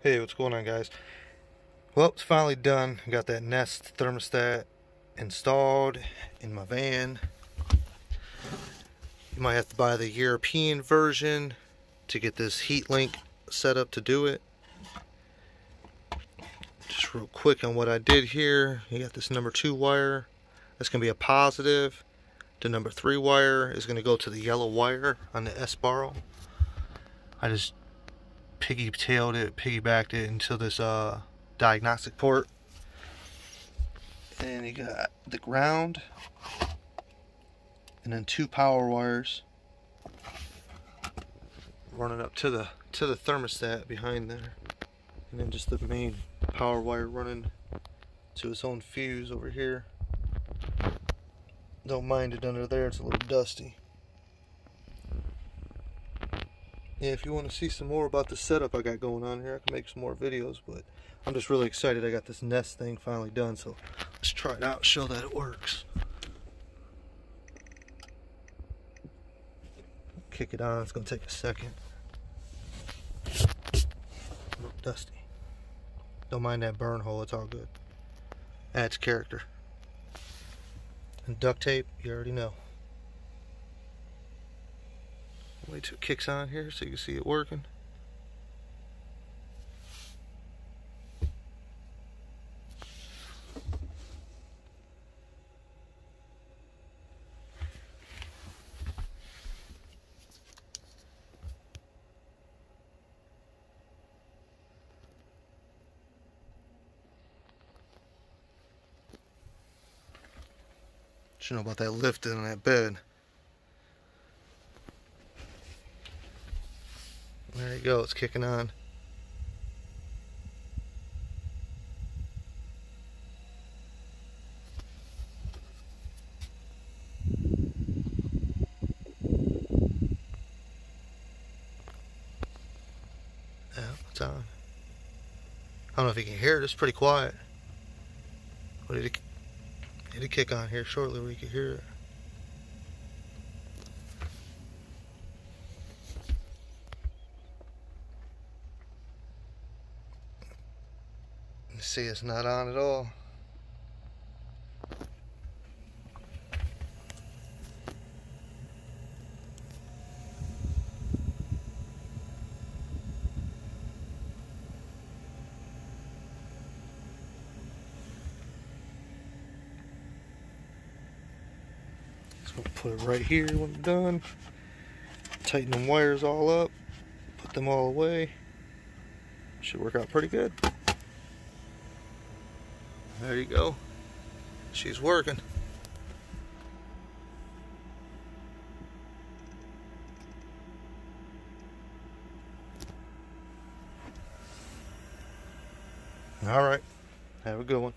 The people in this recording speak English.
Hey, what's going on guys? Well, it's finally done. Got that Nest thermostat installed in my van. You might have to buy the European version to get this heat link set up to do it. Just real quick on what I did here. You got this number two wire. That's going to be a positive. The number three wire is going to go to the yellow wire on the Espar. I just piggy-tailed it, piggybacked it into this uh, diagnostic port. And you got the ground, and then two power wires running up to the to the thermostat behind there, and then just the main power wire running to its own fuse over here. Don't mind it under there; it's a little dusty. Yeah, if you want to see some more about the setup I got going on here, I can make some more videos, but I'm just really excited I got this Nest thing finally done, so let's try it out show that it works. Kick it on, it's going to take a second. A little dusty. Don't mind that burn hole, it's all good. Adds character. And duct tape, you already know. Wait till it kicks on here so you can see it working. Should know about that lifting on that bed. You go, it's kicking on. I don't know if you can hear it, it's pretty quiet. But it'll, it'll kick on here shortly where you can hear it. See it's not on at all. Put it right here when it's done. Tighten the wires all up. Put them all away. Should work out pretty good. There you go. She's working. All right. Have a good one.